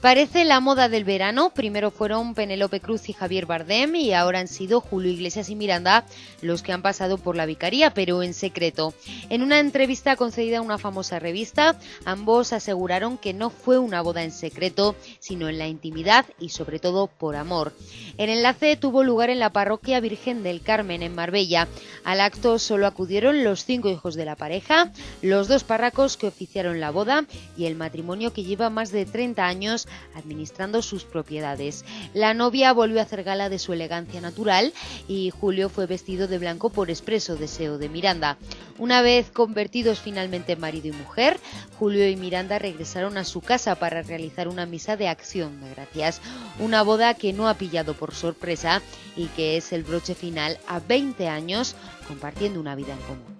Parece la moda del verano. Primero fueron Penélope Cruz y Javier Bardem y ahora han sido Julio Iglesias y Miranda los que han pasado por la vicaría, pero en secreto. En una entrevista concedida a una famosa revista, ambos aseguraron que no fue una boda en secreto, sino en la intimidad y sobre todo por amor. El enlace tuvo lugar en la parroquia Virgen del Carmen en Marbella. Al acto solo acudieron los cinco hijos de la pareja, los dos párracos que oficiaron la boda y el matrimonio que lleva más de 30 años administrando sus propiedades. La novia volvió a hacer gala de su elegancia natural y Julio fue vestido de blanco por expreso deseo de Miranda. Una vez convertidos finalmente en marido y mujer, Julio y Miranda regresaron a su casa para realizar una misa de acción de gracias. Una boda que no ha pillado por sorpresa y que es el broche final a 20 años compartiendo una vida en común.